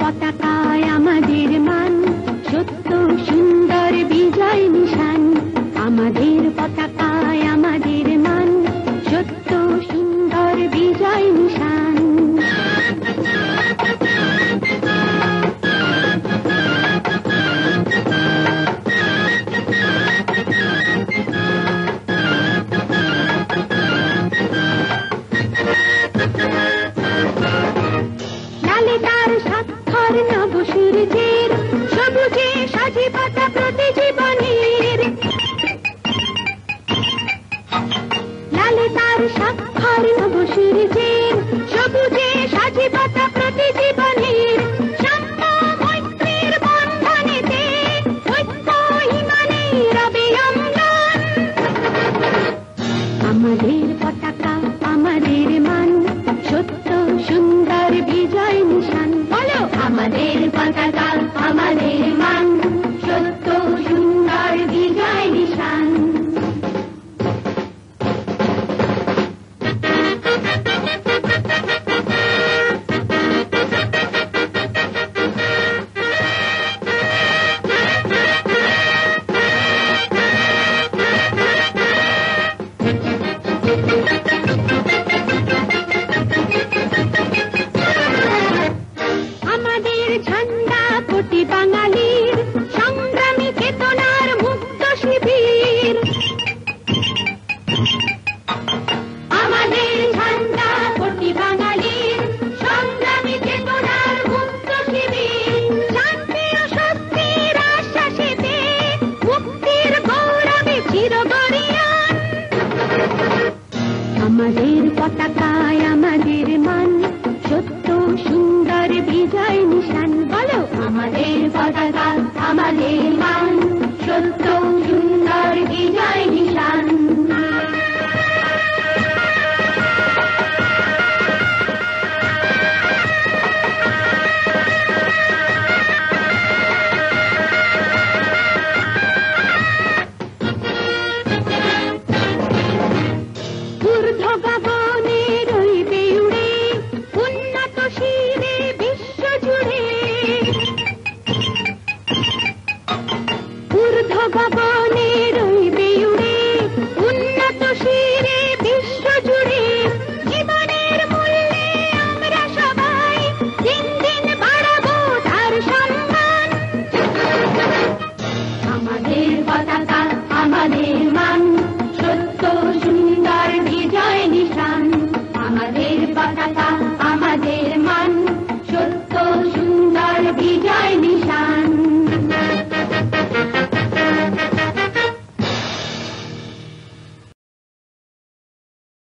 পতাকায় আমাদের মান, সত্য সুন্দর বিজয় নিশান। আমাদের পতাকায় আমাদের মান, সত্য সুন্দর বিজয় নিশান। স্বাক্ষর নব সূর্যের সবুজে সাজি পাতা প্রতি জীবনের লালে তার স্বাক্ষর নব সূর্যের সবুজে সাজি পাতা প্রতি জীবনের আমাদের পতাকা আমাদের আমাদের পতাকায় আমাদের মান, সত্য সুন্দর বিজয় নিশান। বলো, আমাদের পতাকা, আমাদের মান, সত্য সুন্দর বিজয়